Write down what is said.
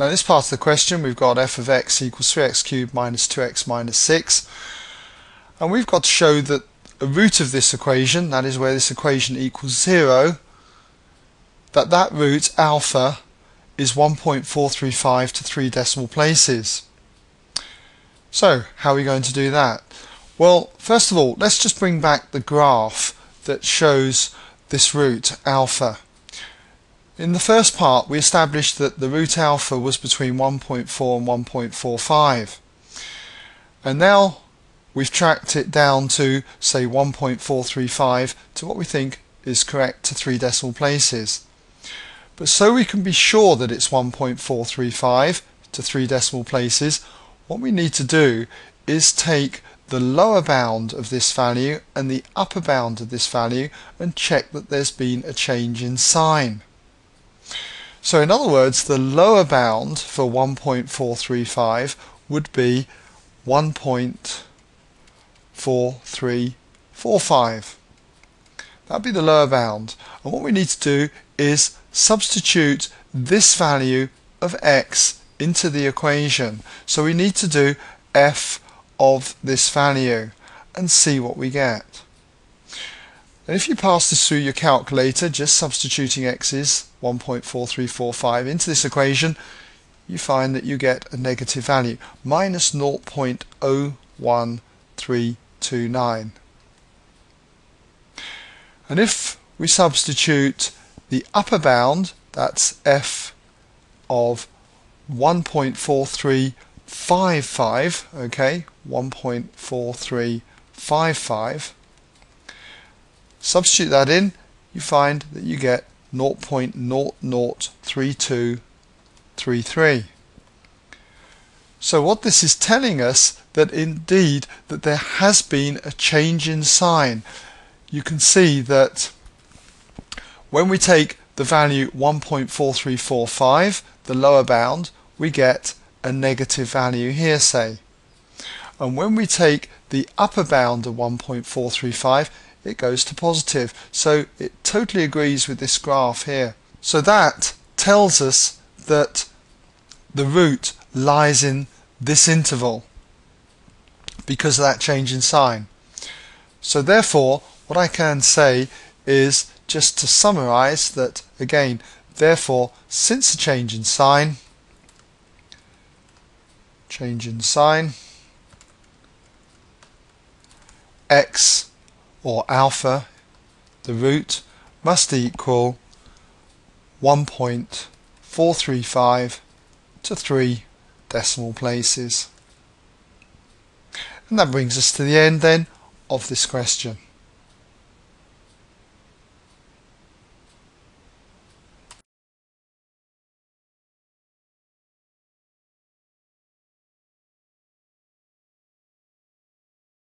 Now in this part of the question we've got f of x equals 3x cubed minus 2x minus 6 and we've got to show that a root of this equation, that is where this equation equals 0, that that root alpha is 1.435 to 3 decimal places. So how are we going to do that? Well first of all let's just bring back the graph that shows this root alpha. In the first part we established that the root alpha was between 1.4 and 1.45 and now we've tracked it down to say 1.435 to what we think is correct to three decimal places. But so we can be sure that it's 1.435 to three decimal places, what we need to do is take the lower bound of this value and the upper bound of this value and check that there's been a change in sign. So in other words, the lower bound for 1.435 would be 1.4345. That'd be the lower bound. And what we need to do is substitute this value of x into the equation. So we need to do f of this value and see what we get. And if you pass this through your calculator, just substituting x's 1.4345 into this equation, you find that you get a negative value, minus 0.01329. And if we substitute the upper bound, that's f of 1.4355, okay, 1.4355, substitute that in, you find that you get 0.003233. So what this is telling us that indeed that there has been a change in sign. You can see that when we take the value 1.4345, the lower bound, we get a negative value here say. And when we take the upper bound of 1.435, it goes to positive. So it totally agrees with this graph here. So that tells us that the root lies in this interval because of that change in sign. So therefore, what I can say is just to summarize that again, therefore, since the change in sign, change in sign, x or alpha, the root, must equal 1.435 to 3 decimal places. And that brings us to the end then of this question.